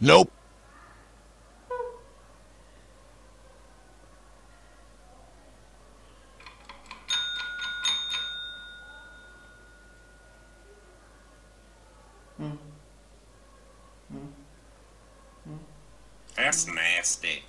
Nope. Hmm. Hmm. Hmm. That's nasty.